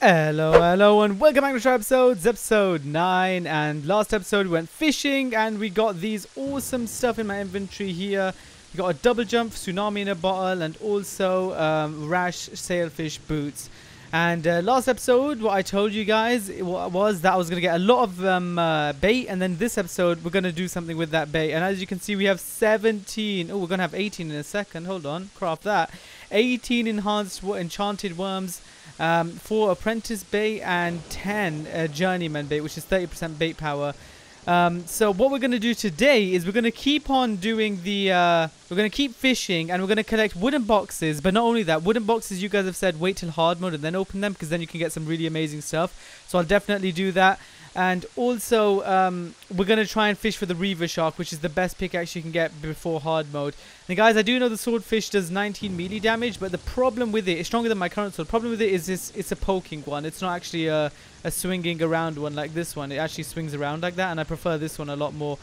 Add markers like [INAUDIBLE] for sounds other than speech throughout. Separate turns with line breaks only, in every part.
Hello, hello, and welcome back to Try Episodes, episode 9. And last episode we went fishing and we got these awesome stuff in my inventory here. We got a double jump, tsunami in a bottle, and also um, rash sailfish boots. And uh, last episode, what I told you guys was that I was going to get a lot of um, uh, bait, and then this episode, we're going to do something with that bait. And as you can see, we have 17. Oh, we're going to have 18 in a second. Hold on, craft that. 18 enhanced enchanted worms, um, 4 apprentice bait, and 10 uh, journeyman bait, which is 30% bait power. Um, so what we're going to do today is we're going to keep on doing the, uh, we're going to keep fishing and we're going to collect wooden boxes. But not only that, wooden boxes you guys have said wait till hard mode and then open them because then you can get some really amazing stuff. So I'll definitely do that. And also, um, we're going to try and fish for the Reaver Shark, which is the best pickaxe you can get before hard mode. And guys, I do know the Swordfish does 19 melee damage, but the problem with it, it is stronger than my current sword. The problem with it is it's, it's a poking one. It's not actually a, a swinging around one like this one. It actually swings around like that, and I prefer this one a lot more.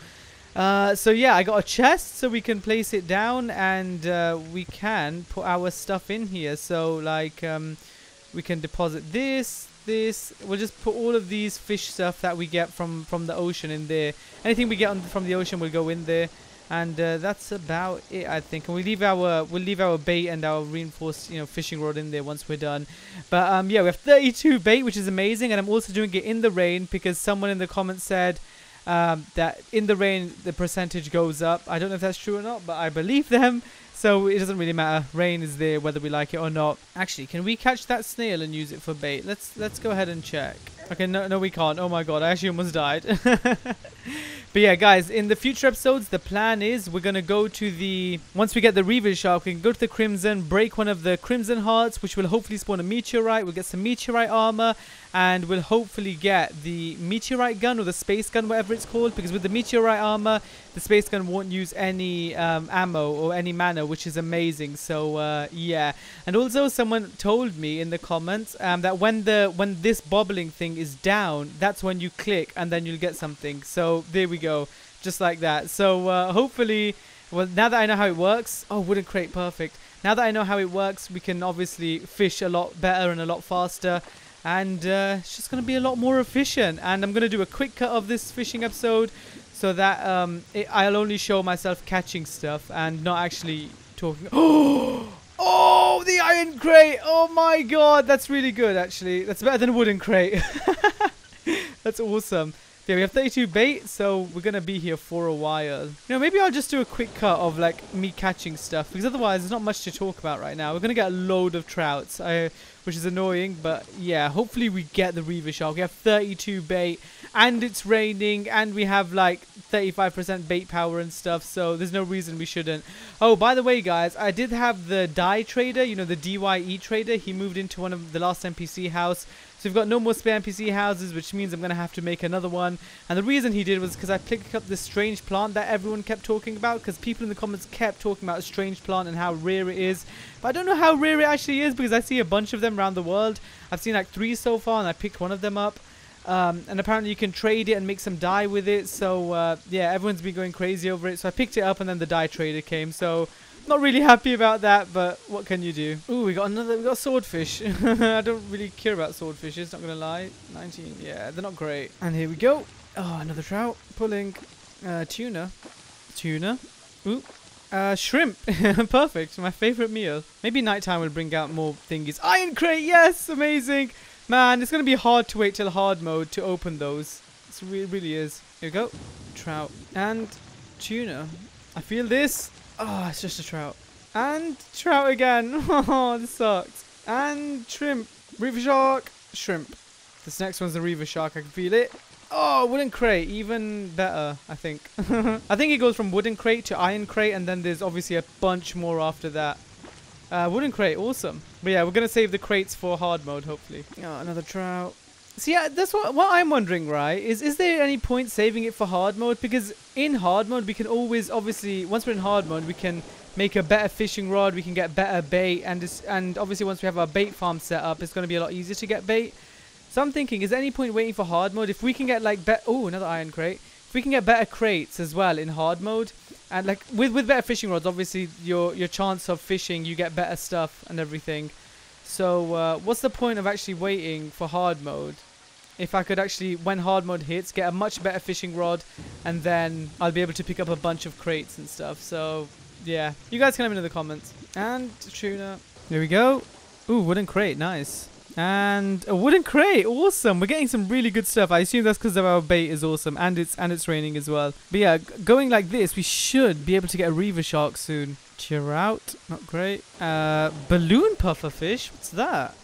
Uh, so yeah, I got a chest so we can place it down and uh, we can put our stuff in here. So like um, we can deposit this, this. We'll just put all of these fish stuff that we get from from the ocean in there. Anything we get on, from the ocean will go in there. And uh, that's about it, I think. And we leave our we'll leave our bait and our reinforced, you know, fishing rod in there once we're done. But um, yeah, we have 32 bait, which is amazing. And I'm also doing it in the rain because someone in the comments said um, that in the rain the percentage goes up. I don't know if that's true or not, but I believe them. So it doesn't really matter. Rain is there whether we like it or not. Actually, can we catch that snail and use it for bait? Let's let's go ahead and check. Okay, no, no, we can't. Oh my god, I actually almost died. [LAUGHS] But yeah, guys, in the future episodes, the plan is we're to go to the... Once we get the Reaver Shark, we can go to the Crimson, break one of the Crimson Hearts, which will hopefully spawn a Meteorite. We'll get some Meteorite armor, and we'll hopefully get the Meteorite gun or the Space gun, whatever it's called. Because with the Meteorite armor, the Space gun won't use any um, ammo or any mana, which is amazing. So, uh, yeah. And also, someone told me in the comments um, that when the when this bobbling thing is down, that's when you click, and then you'll get something. So, there we go just like that. So uh, hopefully, well, now that I know how it works, oh, wooden crate, perfect. Now that I know how it works, we can obviously fish a lot better and a lot faster. And uh, it's just going to be a lot more efficient. And I'm going to do a quick cut of this fishing episode so that um, it, I'll only show myself catching stuff and not actually talking. [GASPS] Oh, the iron crate! Oh my god, that's really good actually. That's better than wooden crate. [LAUGHS] that's awesome. Yeah, we have 32 bait, so we're going to be here for a while. You know, maybe I'll just do a quick cut of, like, me catching stuff, because otherwise there's not much to talk about right now. We're going to get a load of trouts, I, which is annoying, but yeah, hopefully we get the Reaver Shark. We have 32 bait, and it's raining, and we have, like, 35% bait power and stuff, so there's no reason we shouldn't. Oh, by the way, guys, I did have the Dye Trader, you know, the DYE Trader. He moved into one of the last NPC house, so we've got no more spare NPC houses, which means I'm going to have to make another one. And the reason he did was because I picked up this strange plant that everyone kept talking about, because people in the comments kept talking about a strange plant and how rare it is. But I don't know how rare it actually is, because I see a bunch of them around the world. I've seen like three so far, and I picked one of them up. Um, and apparently you can trade it and make some dye with it. So uh, yeah, everyone's been going crazy over it. So I picked it up, and then the dye trader came. So not really happy about that, but what can you do? Ooh, we got another, we got swordfish. [LAUGHS] I don't really care about swordfishes, not gonna lie. 19, yeah, they're not great. And here we go. Oh, another trout. Pulling uh, tuna. Tuna. Ooh. Uh, shrimp. [LAUGHS] Perfect. My favorite meal. Maybe nighttime will bring out more thingies. Iron crate. Yes. Amazing. Man, it's going to be hard to wait till hard mode to open those. it really is. Here we go. Trout. And tuna. I feel this. Oh, it's just a trout. And trout again. [LAUGHS] Oh, this sucks. And shrimp. Reaver shark. Shrimp. This next one's the reaver shark. I can feel it. Oh, wooden crate. Even better, I think. [LAUGHS] I think it goes from wooden crate to iron crate, and then there's obviously a bunch more after that. Uh, wooden crate, awesome. But yeah, we're going to save the crates for hard mode, hopefully. Oh, another trout. See, yeah, that's what what I'm wondering, right? Is is there any point saving it for hard mode? Because in hard mode, we can always, obviously, once we're in hard mode, we can make a better fishing rod, we can get better bait, and and obviously once we have our bait farm set up, it's going to be a lot easier to get bait. So I'm thinking, is there any point waiting for hard mode? If we can get like, better, oh, another iron crate. If we can get better crates as well in hard mode, and like with with better fishing rods, obviously your your chance of fishing, you get better stuff and everything. So uh, what's the point of actually waiting for hard mode? If I could actually, when hard mode hits, get a much better fishing rod, and then I'll be able to pick up a bunch of crates and stuff. So yeah, you guys can let me know in the comments. And tuna. There we go. Ooh, wooden crate, nice. And a wooden crate, awesome. We're getting some really good stuff. I assume that's because our bait is awesome, and it's and it's raining as well. But yeah, going like this, we should be able to get a reaver shark soon. Cheer out, not great. Uh, balloon puffer fish, what's that?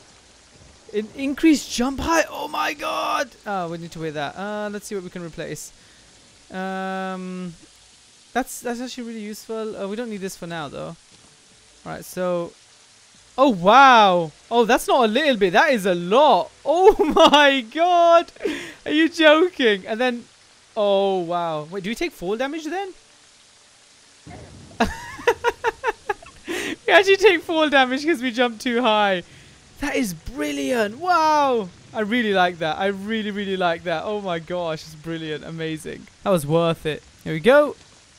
An increased jump height. Oh my god! Oh, we need to weigh that. Uh, let's see what we can replace. Um, that's that's actually really useful. Uh, we don't need this for now though. All right, so Oh, wow. Oh, that's not a little bit. That is a lot. Oh, [LAUGHS] my God. Are you joking? And then... Oh, wow. Wait, do we take fall damage then? Actually take fall damage because we jumped too high. That is brilliant. Wow. I really like that. I really, really like that. Oh, my gosh. It's brilliant. Amazing. That was worth it. Here we go.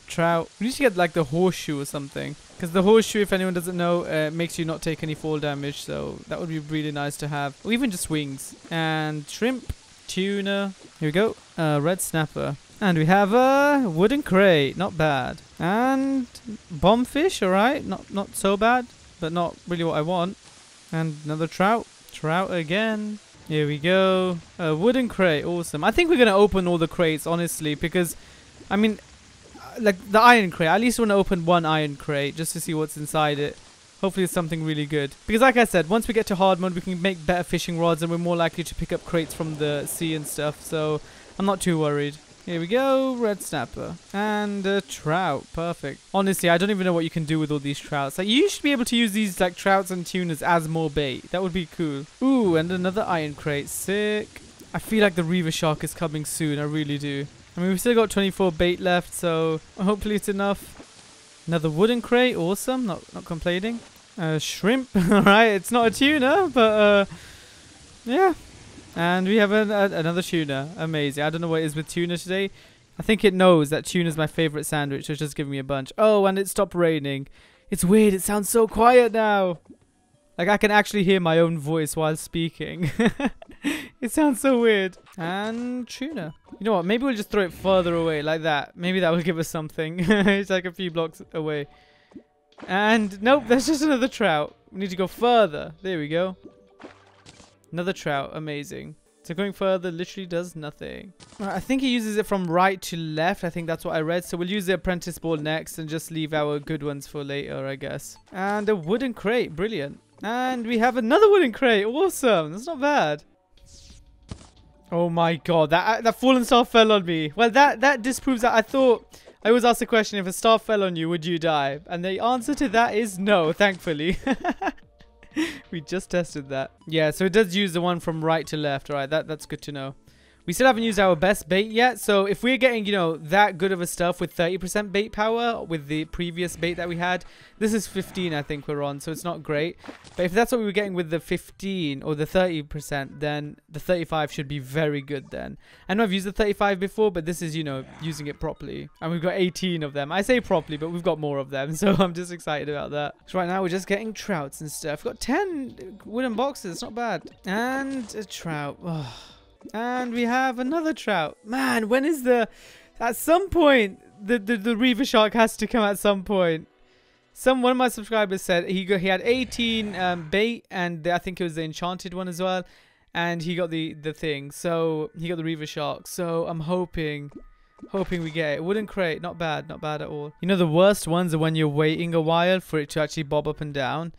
Trout. We need to get like the horseshoe or something. Because the horseshoe, if anyone doesn't know, uh, makes you not take any fall damage. So that would be really nice to have. Or even just wings. And shrimp, tuna. Here we go. Uh, red snapper. And we have a wooden crate. Not bad. And bombfish, alright. Not, not so bad. But not really what I want. And another trout. Trout again. Here we go. A wooden crate. Awesome. I think we're going to open all the crates, honestly. Because, I mean, uh, like the iron crate. I at least want to open one iron crate just to see what's inside it. Hopefully it's something really good. Because like I said, once we get to hard mode, we can make better fishing rods and we're more likely to pick up crates from the sea and stuff. So I'm not too worried. Here we go, red snapper. And a trout, perfect. Honestly, I don't even know what you can do with all these trouts. Like, you should be able to use these, like, trouts and tunas as more bait. That would be cool. Ooh, and another iron crate, sick. I feel like the reaver shark is coming soon, I really do. I mean, we've still got 24 bait left, so hopefully it's enough. Another wooden crate, awesome. Not not complaining. Uh, shrimp, [LAUGHS] alright. It's not a tuna, but uh, yeah. And we have an, a, another tuna. Amazing. I don't know what it is with tuna today. I think it knows that tuna is my favorite sandwich, so it's just giving me a bunch. Oh, and it stopped raining. It's weird. It sounds so quiet now. Like I can actually hear my own voice while speaking. [LAUGHS] it sounds so weird. And tuna. You know what? Maybe we'll just throw it further away like that. Maybe that will give us something. [LAUGHS] it's like a few blocks away. And nope, there's just another trout. We need to go further. There we go. Another trout. Amazing. So going further literally does nothing. Right, I think he uses it from right to left. I think that's what I read. So we'll use the apprentice ball next and just leave our good ones for later, I guess. And a wooden crate. Brilliant. And we have another wooden crate. Awesome. That's not bad. Oh my god, that uh, that fallen star fell on me. Well, that that disproves that I thought I always ask the question: if a star fell on you, would you die? And the answer to that is no. Thankfully, [LAUGHS] we just tested that. Yeah, so it does use the one from right to left. All right, that that's good to know. We still haven't used our best bait yet, so if we're getting, you know, that good of a stuff with 30% bait power with the previous bait that we had, this is 15 I think we're on, so it's not great. But if that's what we were getting with the 15 or the 30%, then the 35 should be very good then. I know I've used the 35 before, but this is, you know, using it properly. And we've got 18 of them. I say properly, but we've got more of them, [LAUGHS] so I'm just excited about that. So right now we're just getting trouts and stuff. We've got 10 wooden boxes, it's not bad. And a trout. Oh. And we have another trout. Man, when is the... At some point, the, the, the Reaver Shark has to come at some point. Some one of my subscribers said he got, he had 18 um, bait and the, I think it was the enchanted one as well, and he got the the thing. So he got the Reaver Shark. So I'm hoping hoping we get it. Wooden crate, not bad, not bad at all. You know the worst ones are when you're waiting a while for it to actually bob up and down,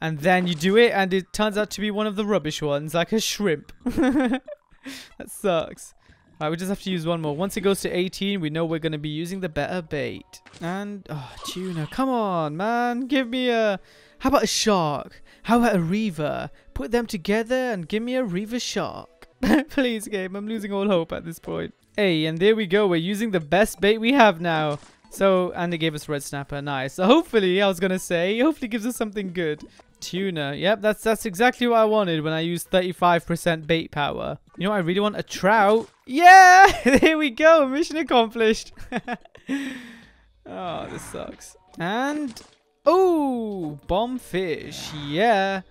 and then you do it and it turns out to be one of the rubbish ones, like a shrimp. [LAUGHS] [LAUGHS] that sucks. Alright, we just have to use one more. Once it goes to 18, we know we're going to be using the better bait. And, oh, tuna, come on, man. Give me a... How about a shark? How about a reaver? Put them together and give me a reaver shark. [LAUGHS] Please, game. I'm losing all hope at this point. Hey, and there we go. We're using the best bait we have now. So, and they gave us red snapper. Nice. So hopefully, I was going to say, hopefully gives us something good. Tuna. Yep, that's that's exactly what I wanted when I used 35% bait power. You know I really want? A trout. Yeah! [LAUGHS] there we go. Mission accomplished. [LAUGHS] oh, this sucks. And... Oh! Bomb fish. Yeah.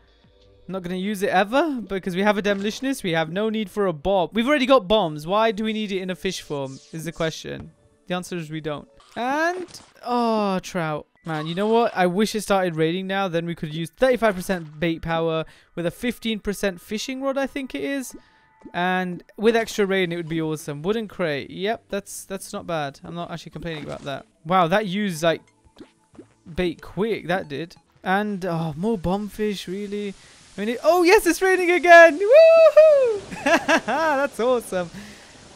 I'm not going to use it ever because we have a demolitionist. We have no need for a bomb. We've already got bombs. Why do we need it in a fish form is the question. The answer is we don't. And, oh, trout. Man, you know what? I wish it started raining now. Then we could use 35% bait power with a 15% fishing rod, I think it is. And with extra rain, it would be awesome. Wooden crate. Yep, that's that's not bad. I'm not actually complaining about that. Wow, that used like bait quick. That did. And oh, more bombfish, really. I mean, it, oh yes, it's raining again. Woohoo! [LAUGHS] that's awesome.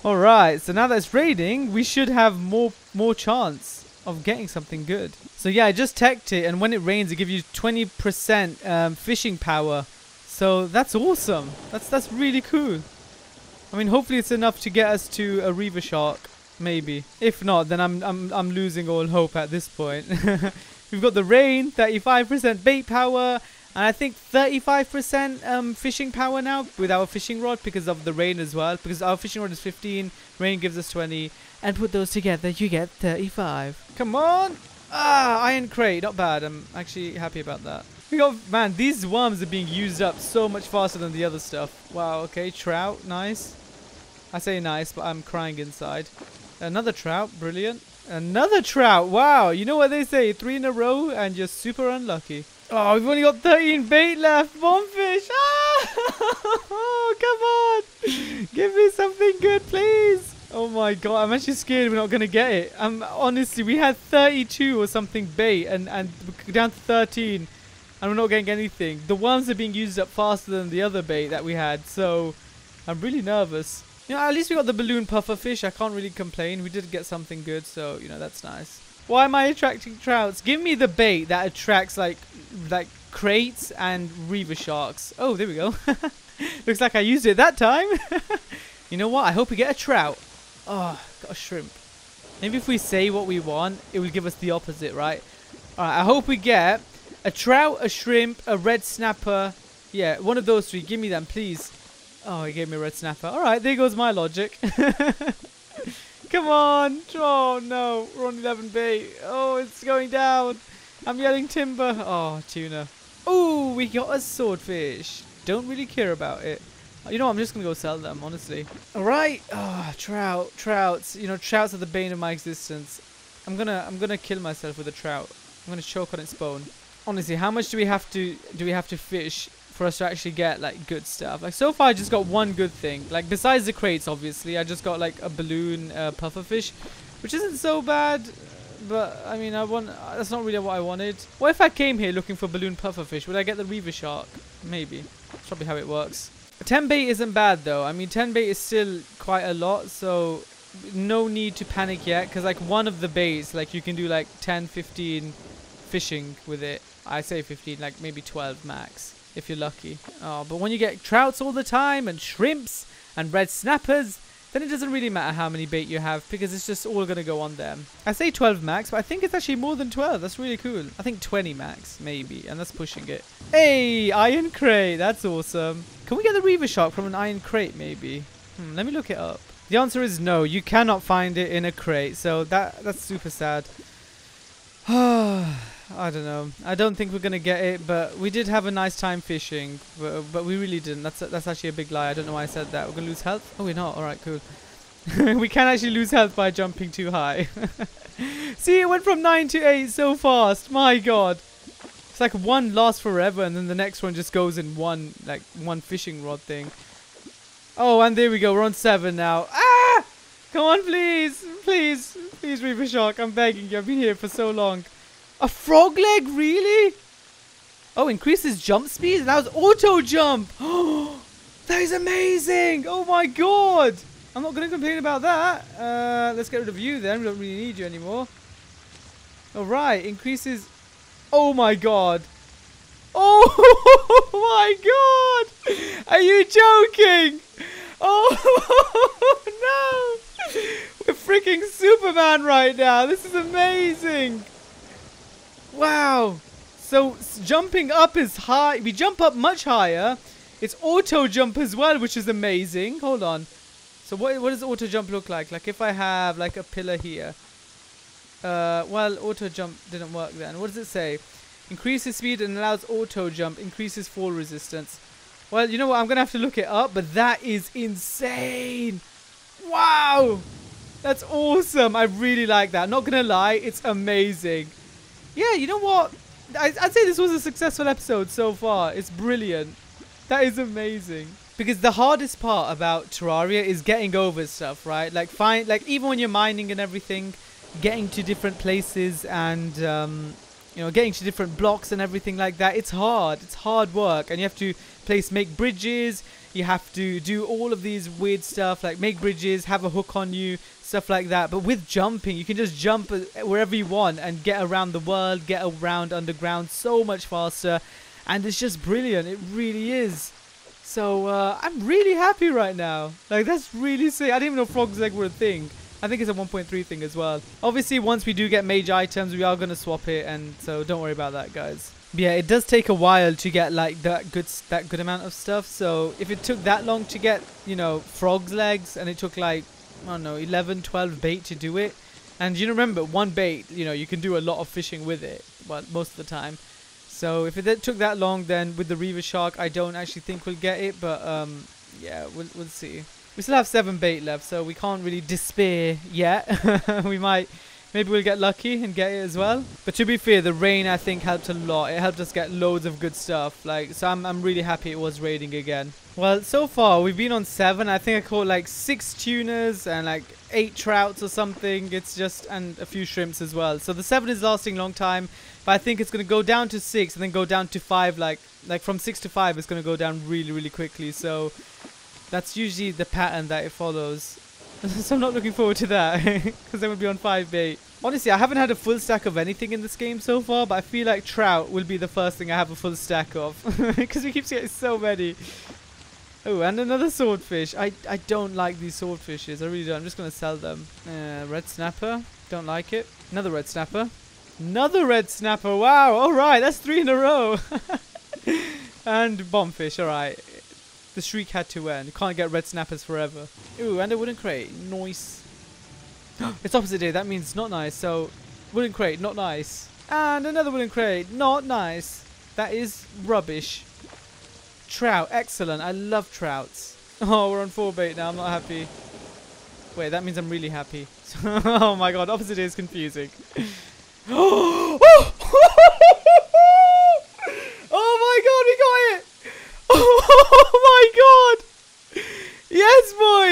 All right, so now that it's raining, we should have more more chance of getting something good. So yeah, I just teched it, and when it rains, it gives you 20% um, fishing power. So that's awesome. That's that's really cool. I mean, hopefully it's enough to get us to a reaver shark, maybe. If not, then I'm I'm I'm losing all hope at this point. [LAUGHS] We've got the rain, 35% bait power, and I think 35% um, fishing power now with our fishing rod because of the rain as well. Because our fishing rod is 15, rain gives us 20, and put those together, you get 35. Come on! Ah, iron crate, not bad. I'm actually happy about that. We got, man, these worms are being used up so much faster than the other stuff. Wow, okay, trout, nice. I say nice, but I'm crying inside. Another trout, brilliant. Another trout, wow. You know what they say, three in a row and you're super unlucky. Oh, we've only got 13 bait left. Bombfish. Ah! [LAUGHS] oh, come on. Give me something good, please. Oh my god, I'm actually scared we're not going to get it. Um, honestly, we had 32 or something bait and, and down to 13 and we're not getting anything. The worms are being used up faster than the other bait that we had, so I'm really nervous. You know, at least we got the balloon puffer fish. I can't really complain. We did get something good, so, you know, that's nice. Why am I attracting trouts? Give me the bait that attracts, like, like crates and reaver sharks. Oh, there we go. [LAUGHS] Looks like I used it that time. [LAUGHS] you know what? I hope we get a trout. Oh, got a shrimp. Maybe if we say what we want, it will give us the opposite, right? Alright, I hope we get a trout, a shrimp, a red snapper. Yeah, one of those three. Give me them, please. Oh, he gave me a red snapper. Alright, there goes my logic. [LAUGHS] Come on. Oh, no. We're on 11 bait. Oh, it's going down. I'm yelling timber. Oh, tuna. Oh, we got a swordfish. Don't really care about it. You know, I'm just gonna go sell them, honestly. All right. Oh, trout, trouts. You know, trouts are the bane of my existence. I'm gonna, I'm gonna kill myself with a trout. I'm gonna choke on its bone. Honestly, how much do we have to, do we have to fish for us to actually get like good stuff? Like so far, I just got one good thing. Like besides the crates, obviously, I just got like a balloon uh, pufferfish, which isn't so bad. But I mean, I want. That's not really what I wanted. What if I came here looking for balloon pufferfish? Would I get the reaver shark? Maybe. That's probably how it works. 10 bait isn't bad though. I mean, 10 bait is still quite a lot, so no need to panic yet. Because like one of the baits, like you can do like 10, 15 fishing with it. I say 15, like maybe 12 max if you're lucky. Oh, but when you get trouts all the time and shrimps and red snappers, then it doesn't really matter how many bait you have because it's just all going to go on them. I say 12 max, but I think it's actually more than 12. That's really cool. I think 20 max, maybe, and that's pushing it. Hey, iron crate. That's awesome. Can we get the Reaver Shark from an iron crate, maybe? Hmm, let me look it up. The answer is no. You cannot find it in a crate, so that that's super sad. [SIGHS] [SIGHS] [SIGHS] I don't know. I don't think we're gonna get it, but we did have a nice time fishing, but, but we really didn't. That's that's actually a big lie. I don't know why I said that. We're gonna lose health. Oh, we're not. All right, cool. [LAUGHS] we can actually lose health by jumping too high. [LAUGHS] See, it went from nine to eight so fast. My God. It's like one lasts forever, and then the next one just goes in one like one fishing rod thing. Oh, and there we go. We're on seven now. Ah! Come on, please, please, please, Reaver Shark. I'm begging you. I've been here for so long. A frog leg, really? Oh, increases jump speed? That was auto jump. Oh, [GASPS] that is amazing. Oh my god. I'm not going to complain about that. Uh, let's get rid of you then. We don't really need you anymore. Alright, increases... Oh my god. [LAUGHS] Oh my god. Are you joking? [LAUGHS] Oh [LAUGHS] no. We're freaking Superman right now. This is amazing. Wow. So jumping up is high. We jump up much higher. It's auto jump as well, which is amazing. Hold on. So what what does auto jump look like? Like if I have like a pillar here. Uh, well, auto jump didn't work then. What does it say? Increases speed and allows auto jump. Increases fall resistance. Well, you know what? I'm going to have to look it up, but that is insane. Wow. That's awesome. I really like that. Not going to lie, it's amazing. Yeah, you know what? I, I'd say this was a successful episode so far. It's brilliant. That is amazing. Because the hardest part about Terraria is getting over stuff, right? Like find, like even when you're mining and everything, getting to different places and um, you know getting to different blocks and everything like that. It's hard. It's hard work, and you have to place make bridges. You have to do all of these weird stuff like make bridges, have a hook on you, stuff like that. But with jumping, you can just jump uh, wherever you want and get around the world, get around underground so much faster. And it's just brilliant. It really is. So uh, I'm really happy right now. Like that's really sick. I didn't even know frogs leg were a thing. I think it's a 1.3 thing as well. Obviously, once we do get mage items, we are going to swap it. And so don't worry about that, guys. Yeah, it does take a while to get like that good that good amount of stuff. So if it took that long to get, you know, frog's legs and it took like I don't know, 11, 12 bait to do it. And you remember, one bait, you know, you can do a lot of fishing with it, but most of the time. So if it took that long, then with the Reaver Shark, I don't actually think we'll get it, but um, yeah, we'll, we'll see. We still have seven bait left, so we can't really despair yet. [LAUGHS] we might Maybe we'll get lucky and get it as well. But to be fair, the rain I think helped a lot. It helped us get loads of good stuff. Like, so I'm, I'm really happy it was raining again. Well, so far we've been on seven. I think I caught like six tunas and like eight trouts or something. It's just and a few shrimps as well. So the seven is lasting a long time, but I think it's gonna go down to six and then go down to five. Like like from six to five, it's gonna go down really really quickly. So that's usually the pattern that it follows. [LAUGHS] so I'm not looking forward to that [LAUGHS] because then we'll be on 5 bait. Honestly, I haven't had a full stack of anything in this game so far, but I feel like trout will be the first thing I have a full stack of [LAUGHS] because we keep getting so many. Oh, and another swordfish. I, I don't like these swordfishes. I really don't. I'm just going to sell them. Uh, red snapper. Don't like it. Another red snapper. Another red snapper. Wow. All right. That's three in a row. and bombfish. All right. The shriek had to end. You can't get red snappers forever. Ooh, and a wooden crate. Nice. [GASPS] it's opposite day. That means not nice. So, wooden crate, not nice. And another wooden crate, not nice. That is rubbish. Trout, excellent. I love trouts. [LAUGHS] Oh, we're on four bait now. I'm not happy. Wait, that means I'm really happy. [LAUGHS] oh my god, opposite day is confusing. oh [GASPS] [LAUGHS] my god, we got it! Oh my god!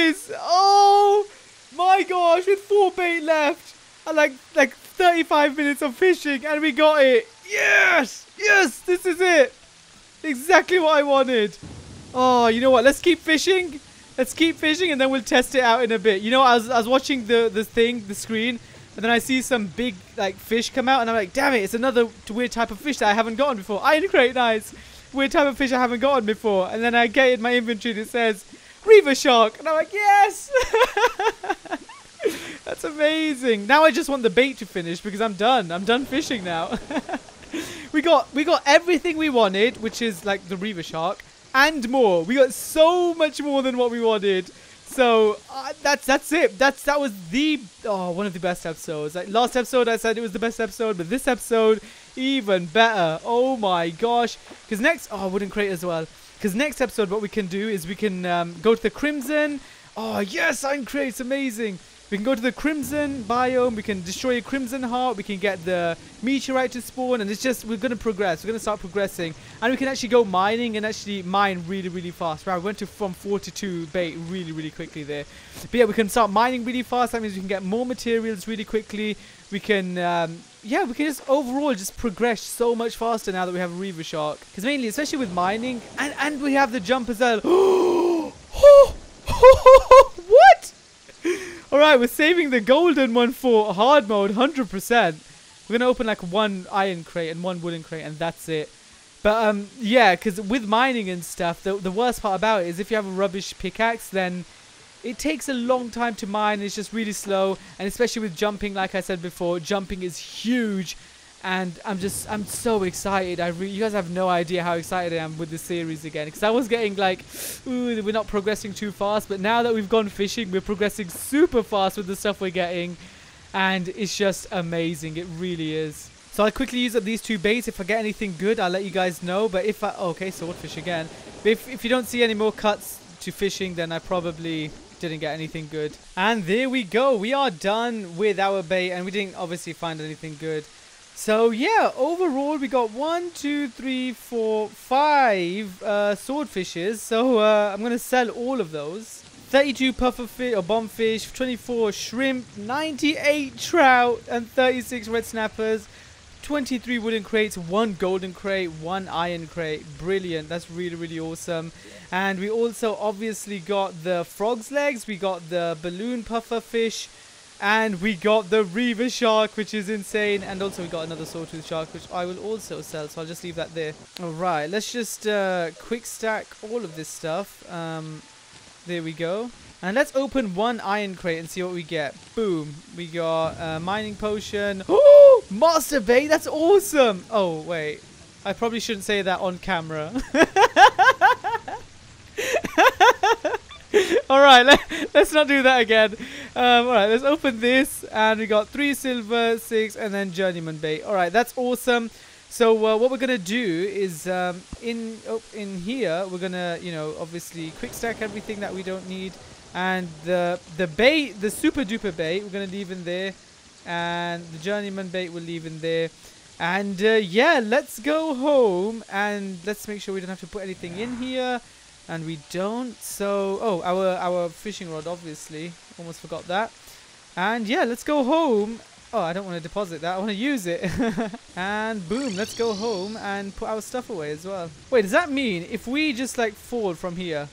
Boys! Oh my gosh, with four bait left and like like 35 minutes of fishing and we got it! Yes! Yes! This is it! Exactly what I wanted! Oh, you know what? Let's keep fishing. Let's keep fishing and then we'll test it out in a bit. You know, I was, I was watching the, the thing, the screen, and then I see some big like fish come out and I'm like, damn it, it's another weird type of fish that I haven't gotten before. Iron crate, nice weird type of fish I haven't gotten before. And then I get in my inventory that says Reaver Shark. And I'm like, yes! [LAUGHS] That's amazing. Now I just want the bait to finish because I'm done. I'm done fishing now. [LAUGHS] we got we got everything we wanted, which is like the Reaver Shark, and more. We got so much more than what we wanted. So uh, that's that's it. That's that was the oh one of the best episodes. Like last episode, I said it was the best episode, but this episode even better. Oh my gosh! Because next, oh, wooden crate as well. Because next episode, what we can do is we can um, go to the Crimson. Oh yes, Iron Crate's amazing. We can go to the Crimson biome, we can destroy a Crimson Heart, we can get the Meteorite to spawn, and it's just, we're going to progress, we're going to start progressing. And we can actually go mining and actually mine really, really fast. Wow, we went to from 4 to 2 bait really, really quickly there. But yeah, we can start mining really fast, that means we can get more materials really quickly. We can, um, yeah, we can just overall just progress so much faster now that we have Reaver Shark. Because mainly, especially with mining, and, and we have the jump as well. Alright, we're saving the golden one for hard mode, 100%. We're going to open like one iron crate and one wooden crate and that's it. But um, yeah, because with mining and stuff, the, the worst part about it is if you have a rubbish pickaxe, then it takes a long time to mine. It's just really slow. And especially with jumping, like I said before, jumping is huge and I'm just I'm so excited. I you guys have no idea how excited I am with this series again because I was getting like, ooh, we're not progressing too fast, but now that we've gone fishing, we're progressing super fast with the stuff we're getting, and it's just amazing. It really is. So I'll quickly use up these two baits. If I get anything good, I'll let you guys know. But if I... Okay, swordfish again. If, if you don't see any more cuts to fishing, then I probably didn't get anything good. And there we go. We are done with our bait. And we didn't obviously find anything good. So yeah, overall we got one, two, three, four, five uh, swordfishes. So uh, I'm to sell all of those. 32 pufferfish or bombfish, 24 shrimp, 98 trout, and 36 red snappers. 23 wooden crates, one golden crate, one iron crate. Brilliant. That's really, really awesome. And we also obviously got the frog's legs. We got the balloon puffer fish. And we got the reaver shark, which is insane. And also we got another sawtooth shark, which I will also sell. So I'll just leave that there. All right. Let's just uh, quick stack all of this stuff. Um, there we go. And let's open one iron crate and see what we get. Boom. We got a mining potion. Oh, [GASPS] master bait. That's awesome. Oh, wait. I probably shouldn't say that on camera. [LAUGHS] Alright, let, [LAUGHS] us not do that again. Um, Alright, let's open this. And we got three silver, six, and then journeyman bait. Alright, that's awesome. So uh, what we're gonna do is um, in oh, in here we're gonna you know obviously quick stack everything that we don't need, and the the bait the super duper bait we're gonna leave in there, and the journeyman bait we'll leave in there, and uh, yeah let's go home and let's make sure we don't have to put anything in here, and we don't. So oh our our fishing rod obviously almost forgot that, and yeah let's go home Oh, I don't want to deposit that. I want to use it. [LAUGHS] and boom, let's go home and put our stuff away as well. Wait, does that mean if we just like fall from here?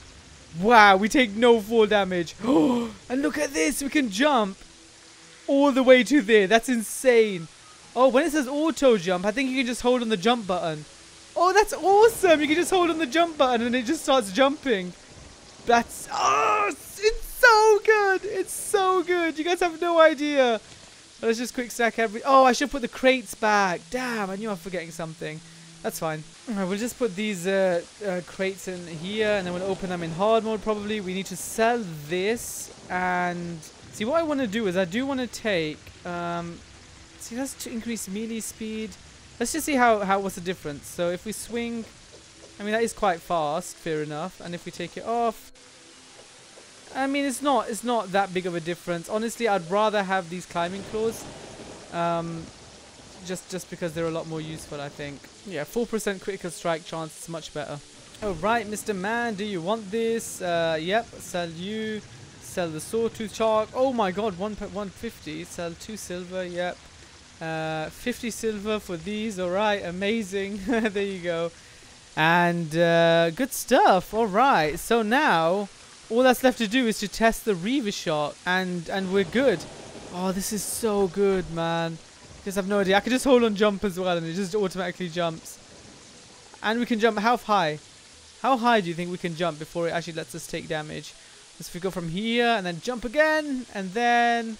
Wow, we take no fall damage. oh [GASPS] and look at this. We can jump all the way to there. That's insane. Oh, when it says auto jump, I think you can just hold on the jump button. Oh, that's awesome. You can just hold on the jump button and it just starts jumping. That's... Oh, it's so good. It's so good. You guys have no idea. Let's just quick stack every... Oh, I should put the crates back. Damn, I knew I was forgetting something. That's fine. Right, we'll just put these uh, uh, crates in here and then we'll open them in hard mode probably. We need to sell this and... See, what I want to do is I do want to take... Um, see, that's to increase melee speed. Let's just see how, how what's the difference. So if we swing... I mean, that is quite fast, fair enough. And if we take it off... I mean, it's not it's not that big of a difference. Honestly, I'd rather have these climbing claws. Um, just just because they're a lot more useful, I think. Yeah, 4% critical strike chance is much better. Alright, Mr. Man, do you want this? Uh, yep, sell you. Sell the sawtooth shark. Oh my god, 1 150. Sell 2 silver, yep. Uh, 50 silver for these. Alright, amazing. [LAUGHS] there you go. And uh, good stuff. Alright, so now all that's left to do is to test the Reaver Shark, and, and we're good. Oh, this is so good, man. Just have no idea. I can just hold on jump as well and it just automatically jumps. And we can jump how high? How high do you think we can jump before it actually lets us take damage? So if we go from here and then jump again and then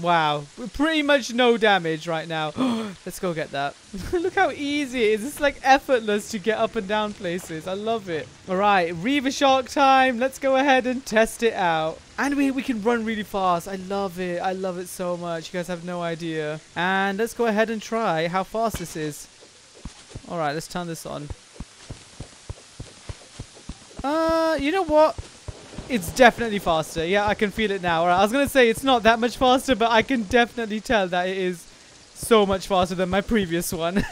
Wow, we're pretty much no damage right now. [GASPS] Let's go get that. [LAUGHS] Look how easy it is. It's like effortless to get up and down places. I love it. All right, Reaver Shark time. Let's go ahead and test it out. And we, we can run really fast. I love it. I love it so much. You guys have no idea. And let's go ahead and try how fast this is. All right, let's turn this on. Uh, you know what? It's definitely faster. Yeah, I can feel it now. Alright, I was going to say it's not that much faster, but I can definitely tell that it is so much faster than my previous one. [LAUGHS]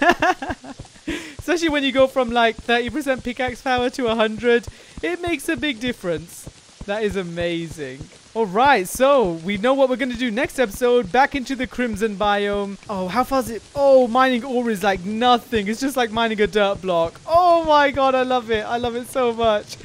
Especially when you go from like 30% pickaxe power to 100. It makes a big difference. That is amazing. Alright, so we know what we're going to do next episode. Back into the Crimson biome. Oh, how far is it? Oh, mining ore is like nothing. It's just like mining a dirt block. Oh my god, I love it. I love it so much.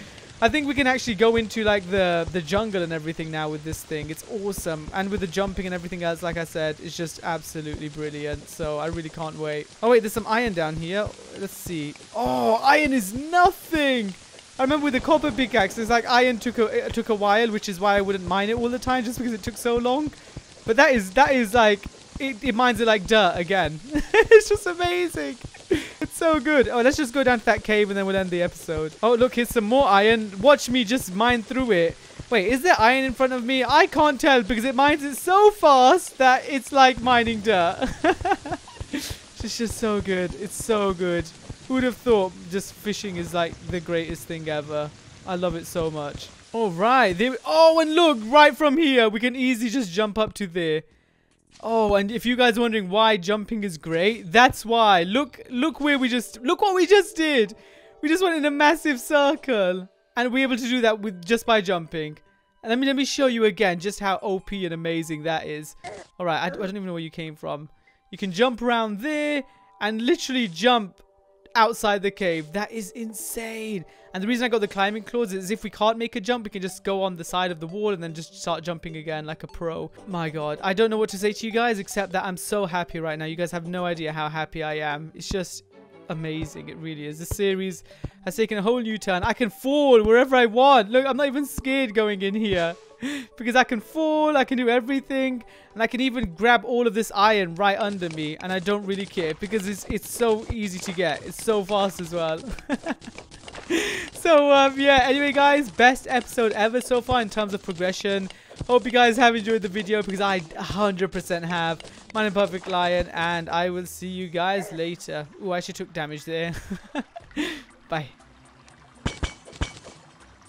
I think we can actually go into like the the jungle and everything now with this thing. It's awesome. And with the jumping and everything else, like I said, it's just absolutely brilliant. So I really can't wait. Oh wait, there's some iron down here. Let's see. Oh, iron is nothing. I remember with the copper pickaxe, it's like iron took a it took a while, which is why I wouldn't mine it all the time, just because it took so long. But that is that is like it, it mines it like dirt again. [LAUGHS] it's just amazing. So good. Oh, let's just go down to that cave and then we'll end the episode. Oh, look, here's some more iron. Watch me just mine through it. Wait, is there iron in front of me? I can't tell because it mines it so fast that it's like mining dirt. [LAUGHS] It's just so good. It's so good. Who would have thought just fishing is like the greatest thing ever? I love it so much. All right. There, oh, and look, right from here, we can easily just jump up to there. Oh, and if you guys are wondering why jumping is great, that's why. Look, look where we just, look what we just did. We just went in a massive circle. And we're able to do that with just by jumping. And let me, let me show you again just how OP and amazing that is. All right, I, I don't even know where you came from. You can jump around there and literally jump outside the cave. That is insane. And the reason I got the climbing claws is if we can't make a jump, we can just go on the side of the wall and then just start jumping again like a pro. My god. I don't know what to say to you guys except that I'm so happy right now. You guys have no idea how happy I am. It's just amazing. It really is. The series has taken a whole new turn. I can fall wherever I want. Look, I'm not even scared going in here. [LAUGHS] because I can fall, I can do everything, and I can even grab all of this iron right under me, and I don't really care because it's it's so easy to get. It's so fast as well. [LAUGHS] so um, yeah, anyway guys, best episode ever so far in terms of progression. Hope you guys have enjoyed the video because I 100% have. My name Perfect Lion, and I will see you guys later. Oh, I actually took damage there. [LAUGHS] Bye.